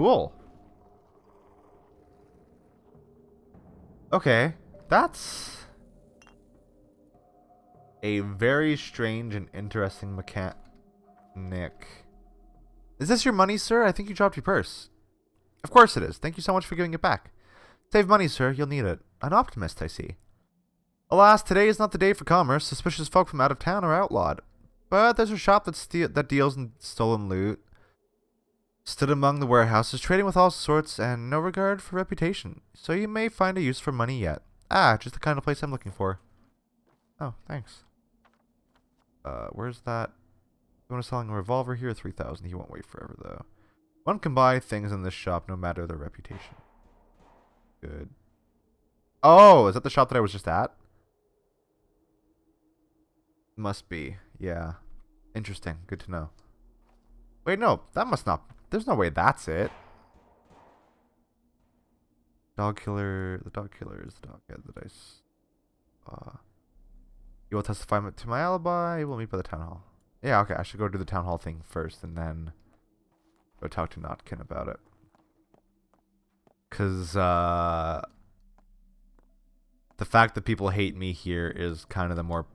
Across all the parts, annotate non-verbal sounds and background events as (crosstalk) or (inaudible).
Cool. Okay, that's a very strange and interesting mechanic. Is this your money, sir? I think you dropped your purse. Of course it is. Thank you so much for giving it back. Save money, sir. You'll need it. An optimist, I see. Alas, today is not the day for commerce. Suspicious folk from out of town are outlawed. But there's a shop that, that deals in stolen loot. Stood among the warehouses, trading with all sorts and no regard for reputation. So you may find a use for money yet. Ah, just the kind of place I'm looking for. Oh, thanks. Uh, where's that? You want to sell a revolver here? 3000 He won't wait forever, though. One can buy things in this shop no matter their reputation. Good. Oh, is that the shop that I was just at? Must be. Yeah. Interesting. Good to know. Wait, no. That must not... There's no way that's it. Dog killer... The dog killer is the dog head that I... Uh, you will testify to my alibi. We'll meet by the town hall. Yeah, okay. I should go do the town hall thing first and then go talk to Notkin about it. Because, uh... The fact that people hate me here is kind of the more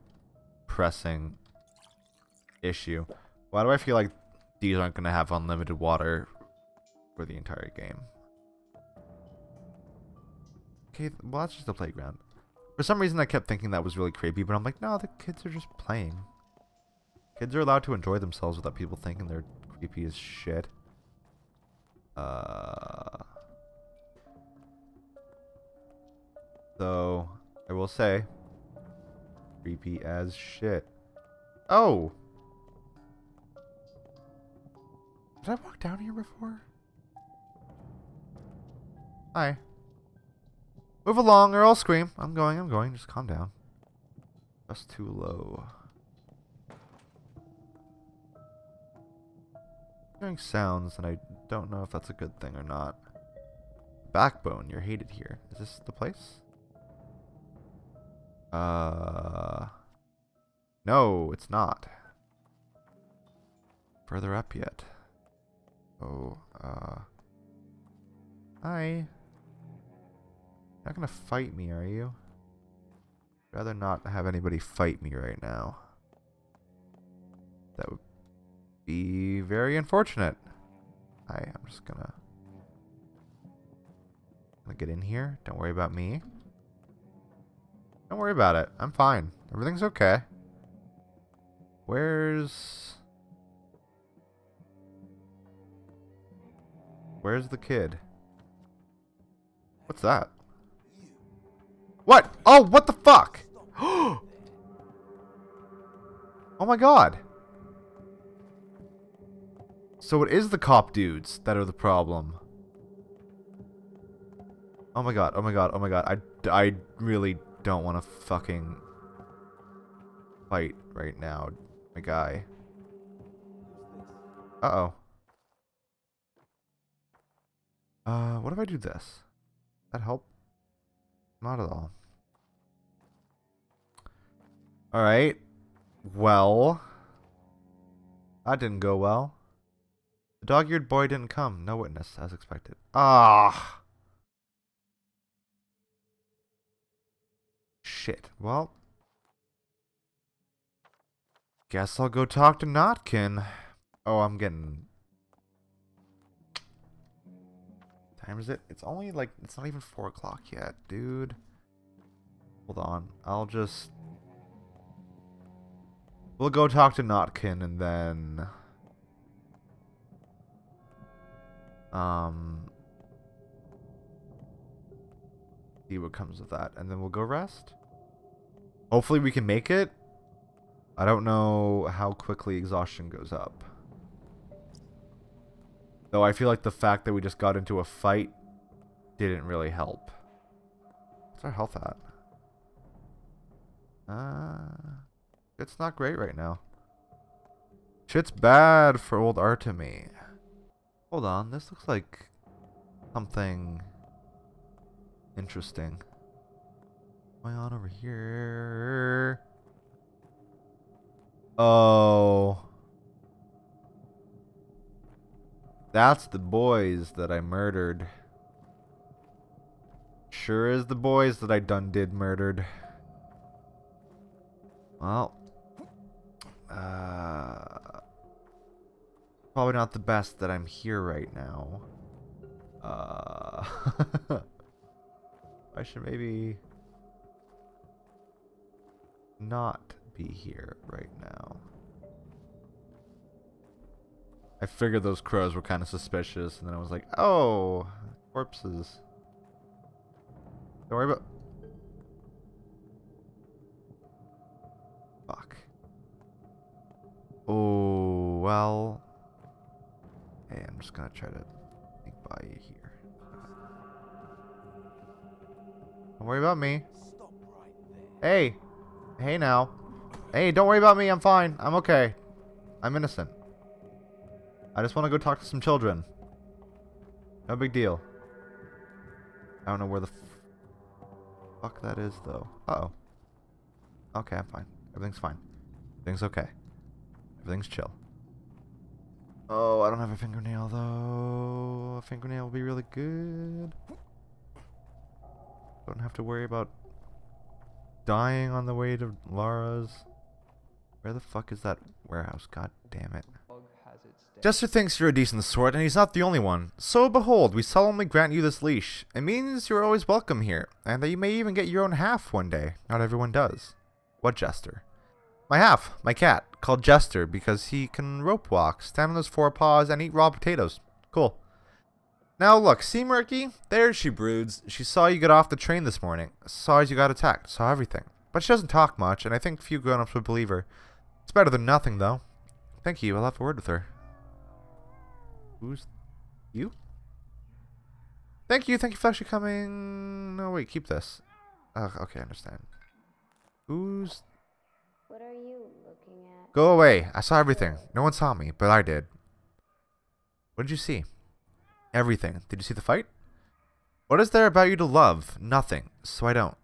pressing issue. Why do I feel like these aren't going to have unlimited water for the entire game? Okay, well, that's just a playground. For some reason, I kept thinking that was really creepy, but I'm like, no, the kids are just playing. Kids are allowed to enjoy themselves without people thinking they're creepy as shit. Uh... So, I will say, creepy as shit. Oh! Did I walk down here before? Hi. Move along or I'll scream. I'm going, I'm going. Just calm down. That's too low. Hearing sounds, and I don't know if that's a good thing or not. Backbone, you're hated here. Is this the place? Uh... No, it's not. Further up yet. Oh, uh... Hi. Not gonna fight me, are you? Rather not have anybody fight me right now. That would be very unfortunate. I'm just gonna... Gonna get in here. Don't worry about me. Don't worry about it. I'm fine. Everything's okay. Where's... Where's the kid? What's that? What? Oh, what the fuck? (gasps) oh my god. So it is the cop dudes that are the problem. Oh my god, oh my god, oh my god. I, I really don't want to fucking fight right now, my guy. Uh-oh. Uh, what if I do this? That help? Not at all. Alright. Well. That didn't go well. The dog-eared boy didn't come. No witness, as expected. Ah. Shit. Well. Guess I'll go talk to Notkin. Oh, I'm getting... Time is it? It's only like, it's not even 4 o'clock yet, dude. Hold on. I'll just... We'll go talk to Notkin and then... Um... See what comes of that. And then we'll go rest. Hopefully we can make it. I don't know how quickly exhaustion goes up. Though I feel like the fact that we just got into a fight didn't really help. What's our health at? Uh, it's not great right now. Shit's bad for old Artemy. Hold on, this looks like something interesting. What's going on over here? Oh. That's the boys that I murdered. Sure is the boys that I done did murdered. Well. Uh, probably not the best that I'm here right now. Uh, (laughs) I should maybe not be here right now. I figured those crows were kind of suspicious, and then I was like, oh, corpses. Don't worry about... Fuck. Oh, well... Hey, I'm just gonna try to sneak by you here. Don't worry about me. Hey! Hey now. Hey, don't worry about me, I'm fine. I'm okay. I'm innocent. I just want to go talk to some children. No big deal. I don't know where the fuck that is, though. Uh oh Okay, I'm fine. Everything's fine. Everything's okay. Everything's chill. Oh, I don't have a fingernail, though. A fingernail will be really good. Don't have to worry about dying on the way to Lara's. Where the fuck is that warehouse? God damn it. Jester thinks you're a decent sort, and he's not the only one. So behold, we solemnly grant you this leash. It means you're always welcome here, and that you may even get your own half one day. Not everyone does. What Jester? My half, my cat, called Jester because he can rope walk, stand on his four paws, and eat raw potatoes. Cool. Now look, see Murky? There she broods. She saw you get off the train this morning. Saw as you got attacked. Saw everything. But she doesn't talk much, and I think few grown-ups would believe her. It's better than nothing, though. Thank you. I'll have a word with her. Who's you? Thank you. Thank you for actually coming. No, wait. Keep this. Uh, okay, I understand. Who's... What are you looking at? Go away. I saw everything. No one saw me, but I did. What did you see? Everything. Did you see the fight? What is there about you to love? Nothing. So I don't.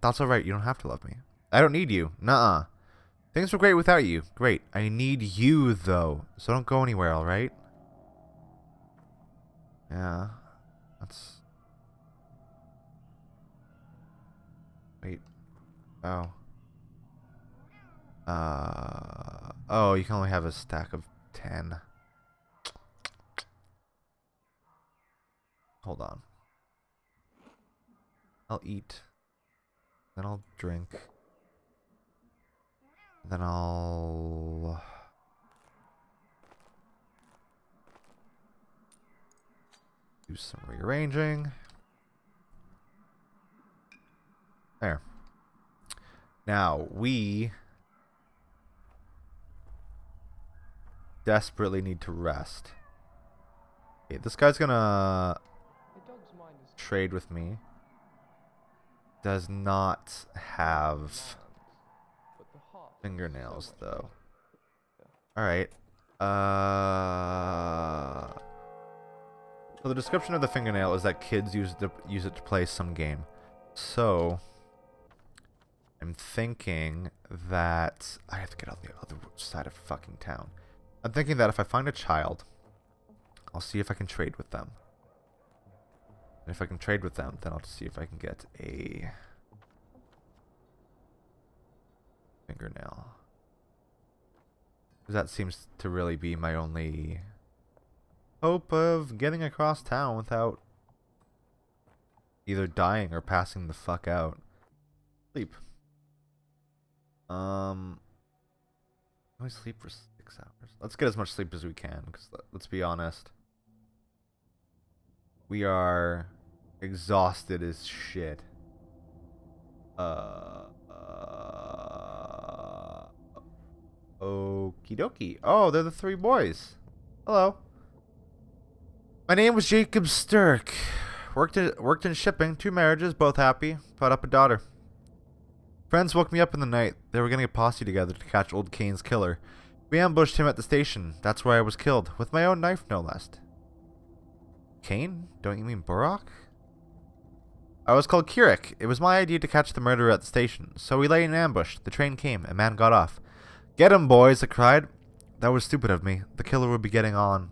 That's alright. You don't have to love me. I don't need you. Nuh-uh. Things were great without you. Great. I need you, though. So don't go anywhere, alright? Yeah. That's... Wait. Oh. Uh... Oh, you can only have a stack of 10. Hold on. I'll eat. Then I'll drink. Then I'll... Some rearranging. There. Now, we desperately need to rest. Okay, this guy's gonna trade with me. Does not have fingernails, though. Alright. Uh... So the description of the fingernail is that kids use, to, use it to play some game. So... I'm thinking that... I have to get on the other side of fucking town. I'm thinking that if I find a child, I'll see if I can trade with them. And if I can trade with them, then I'll see if I can get a fingernail. That seems to really be my only hope of getting across town without either dying or passing the fuck out. Sleep. Um, I sleep for six hours. Let's get as much sleep as we can, because let's be honest. We are exhausted as shit. Uh, uh, okie dokie. Oh, they're the three boys. Hello. My name was Jacob Stirk. Worked worked in shipping, two marriages, both happy. Brought up a daughter. Friends woke me up in the night. They were getting a posse together to catch old Kane's killer. We ambushed him at the station. That's where I was killed, with my own knife no less. Kane? Don't you mean Burakh? I was called Kirik. It was my idea to catch the murderer at the station, so we lay in ambush. The train came. A man got off. Get him, boys, I cried. That was stupid of me. The killer would be getting on,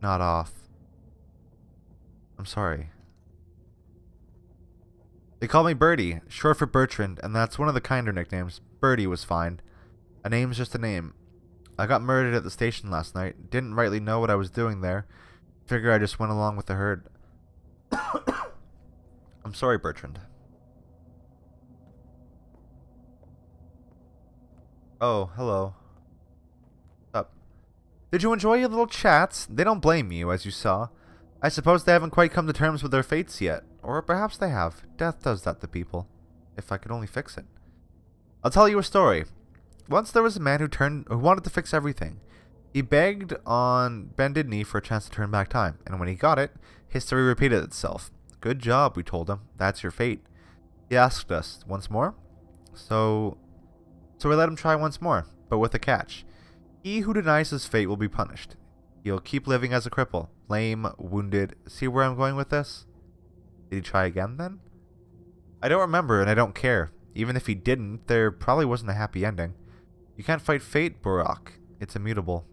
not off. I'm sorry. They call me Birdie, short for Bertrand, and that's one of the kinder nicknames. Birdie was fine. A name's just a name. I got murdered at the station last night. Didn't rightly know what I was doing there. Figure I just went along with the herd. (coughs) I'm sorry, Bertrand. Oh, hello. Up. Did you enjoy your little chats? They don't blame you, as you saw. I suppose they haven't quite come to terms with their fates yet. Or perhaps they have. Death does that to people. If I could only fix it. I'll tell you a story. Once there was a man who turned who wanted to fix everything. He begged on bended knee for a chance to turn back time, and when he got it, history repeated itself. Good job, we told him. That's your fate. He asked us once more. So so we let him try once more, but with a catch. He who denies his fate will be punished. He'll keep living as a cripple, lame, wounded. See where I'm going with this? Did he try again then? I don't remember and I don't care. Even if he didn't, there probably wasn't a happy ending. You can't fight fate, Burakh. It's immutable.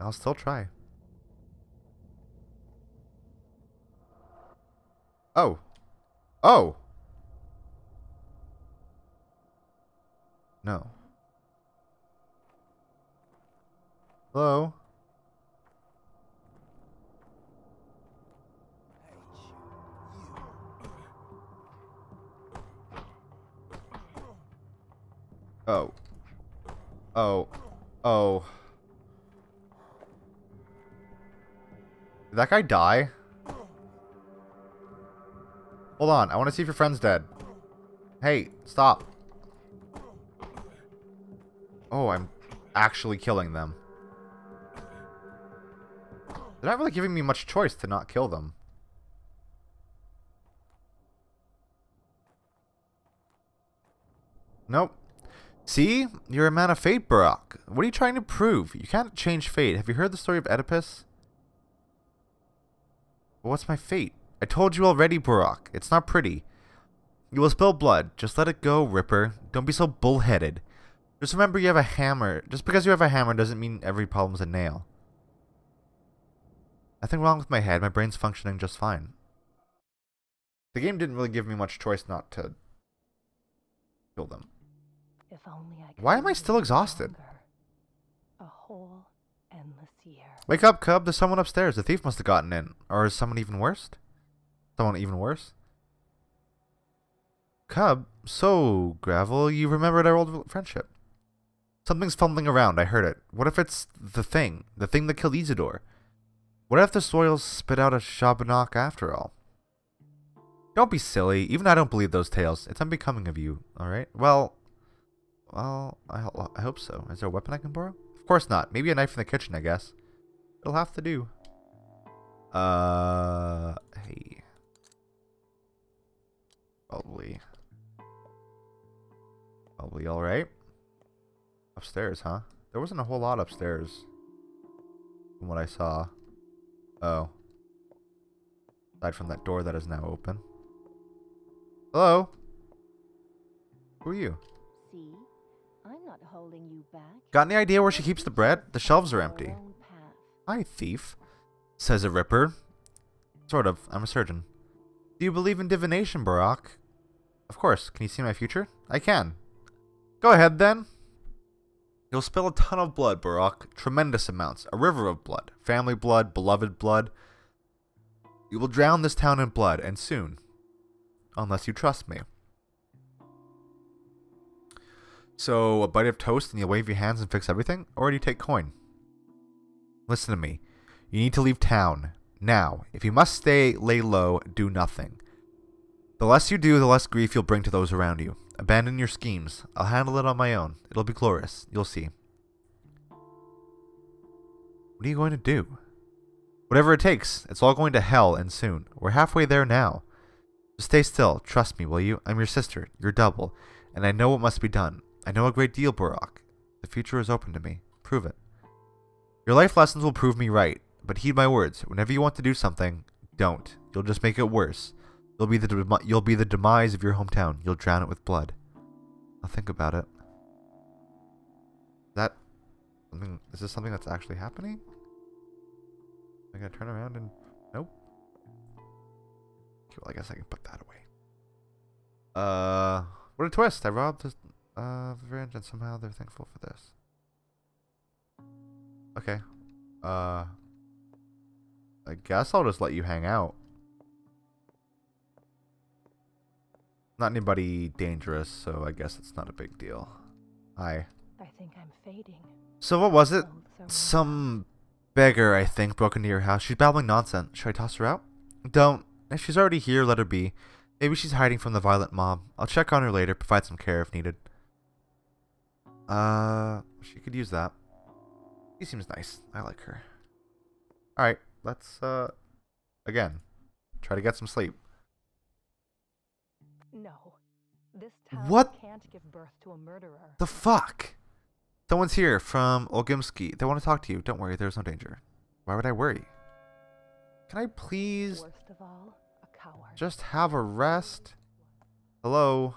I'll still try. Oh. Oh! No. Hello? Oh. Oh. Oh. Did that guy die? Hold on, I want to see if your friend's dead. Hey, stop. Oh, I'm actually killing them. They're not really giving me much choice to not kill them. Nope. See? You're a man of fate, Burakh. What are you trying to prove? You can't change fate. Have you heard the story of Oedipus? What's my fate? I told you already, Burakh. It's not pretty. You will spill blood. Just let it go, Ripper. Don't be so bullheaded. Just remember you have a hammer. Just because you have a hammer doesn't mean every problem's a nail. Nothing wrong with my head. My brain's functioning just fine. The game didn't really give me much choice not to kill them. Why am I still exhausted? A whole endless year. Wake up, Cub. There's someone upstairs. The thief must have gotten in. Or is someone even worse? Someone even worse? Cub, so, Gravel, you remembered our old friendship. Something's fumbling around, I heard it. What if it's the thing? The thing that killed Isidore? What if the soils spit out a Shabnak after all? Don't be silly. Even I don't believe those tales. It's unbecoming of you, alright? Well, well, I, ho I hope so. Is there a weapon I can borrow? Of course not. Maybe a knife in the kitchen, I guess. It'll have to do. Uh, hey. Probably. Probably alright. Upstairs, huh? There wasn't a whole lot upstairs. From what I saw. Oh. Aside from that door that is now open. Hello? Who are you? See? Got any idea where she keeps the bread? The shelves are empty. Hi, thief. Says a ripper. Sort of. I'm a surgeon. Do you believe in divination, Burakh? Of course. Can you see my future? I can. Go ahead, then. You'll spill a ton of blood, Burakh. Tremendous amounts. A river of blood. Family blood, beloved blood. You will drown this town in blood, and soon. Unless you trust me. So, a bite of toast and you wave your hands and fix everything? Or do you take coin? Listen to me. You need to leave town. Now. If you must stay, lay low, do nothing. The less you do, the less grief you'll bring to those around you. Abandon your schemes. I'll handle it on my own. It'll be glorious. You'll see. What are you going to do? Whatever it takes. It's all going to hell, and soon. We're halfway there now. Just stay still. Trust me, will you? I'm your sister, your double, and I know what must be done. I know a great deal, Burakh. The future is open to me. Prove it. Your life lessons will prove me right, but heed my words. Whenever you want to do something, don't. You'll just make it worse. You'll be the you'll be the demise of your hometown. You'll drown it with blood. I'll think about it. That something is this something that's actually happening? Am I gonna turn around and nope. well, I guess I can put that away. Uh, what a twist! I robbed uh Veringe and somehow they're thankful for this. Okay. Uh, I guess I'll just let you hang out. Not anybody dangerous, so I guess it's not a big deal. Hi. I think I'm fading. So what was it? Clothes. Some beggar, I think, broke into your house. She's babbling nonsense. Should I toss her out? Don't. If she's already here, let her be. Maybe she's hiding from the violent mob. I'll check on her later, provide some care if needed. Uh, she could use that. She seems nice. I like her. Alright, let's, uh, again, try to get some sleep. No. This town What? can't give birth to a murderer. The fuck? Someone's here from Olgimsky. They want to talk to you. Don't worry, there's no danger. Why would I worry? Can I please Worst of all, a coward. just have a rest? Hello?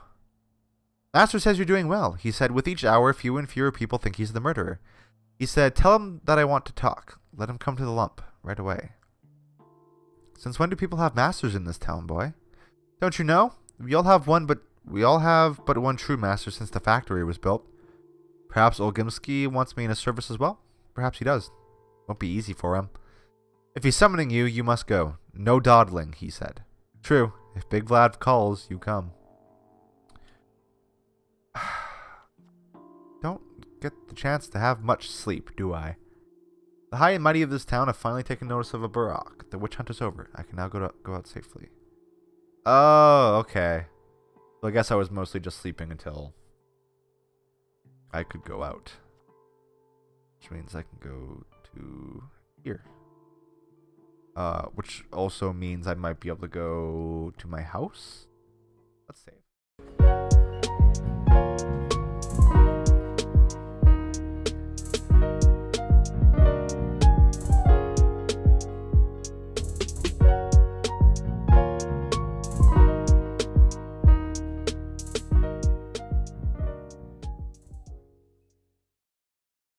Master says you're doing well. He said, with each hour, fewer and fewer people think he's the murderer. He said, tell him that I want to talk. Let him come to the lump right away. Since when do people have masters in this town, boy? Don't you know? We all have one, but we all have but one true master since the factory was built. Perhaps Olgimsky wants me in his service as well? Perhaps he does. Won't be easy for him. If he's summoning you, you must go. No dawdling, he said. True. If Big Vlad calls, you come. Get the chance to have much sleep, do I? The high and mighty of this town have finally taken notice of a Burakh. The witch hunt is over. I can now go to, go out safely. Oh, okay. So I guess I was mostly just sleeping until I could go out. Which means I can go to here. Uh, which also means I might be able to go to my house. Let's save.